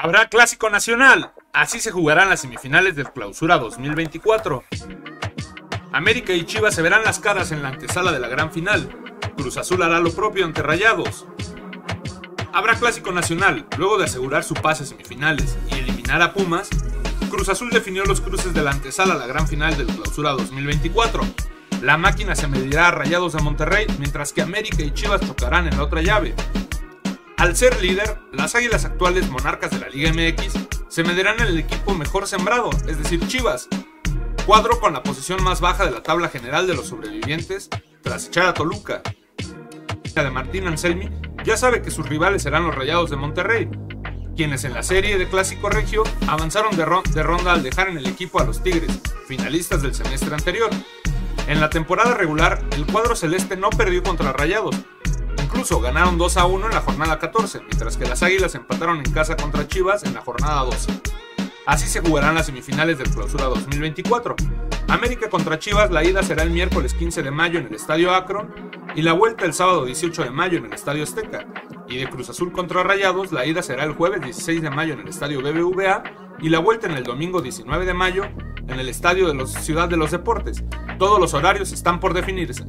Habrá clásico nacional. Así se jugarán las semifinales del Clausura 2024. América y Chivas se verán las caras en la antesala de la gran final. Cruz Azul hará lo propio ante Rayados. Habrá clásico nacional. Luego de asegurar su pase a semifinales y eliminar a Pumas, Cruz Azul definió los cruces de la antesala a la gran final del Clausura 2024. La máquina se medirá a Rayados de Monterrey, mientras que América y Chivas chocarán en la otra llave. Al ser líder, las Águilas actuales monarcas de la Liga MX se medirán en el equipo mejor sembrado, es decir, Chivas, cuadro con la posición más baja de la tabla general de los sobrevivientes tras echar a Toluca. La de Martín Anselmi ya sabe que sus rivales serán los Rayados de Monterrey, quienes en la serie de Clásico Regio avanzaron de, ronda al dejar en el equipo a los Tigres, finalistas del semestre anterior. En la temporada regular, el cuadro celeste no perdió contra Rayados, Incluso ganaron 2 a 1 en la jornada 14, mientras que las Águilas empataron en casa contra Chivas en la jornada 12. Así se jugarán las semifinales del Clausura 2024. América contra Chivas, la ida será el miércoles 15 de mayo en el Estadio Akron y la vuelta el sábado 18 de mayo en el Estadio Azteca. Y de Cruz Azul contra Rayados, la ida será el jueves 16 de mayo en el Estadio BBVA y la vuelta en el domingo 19 de mayo en el Estadio de la Ciudad de los Deportes. Todos los horarios están por definirse.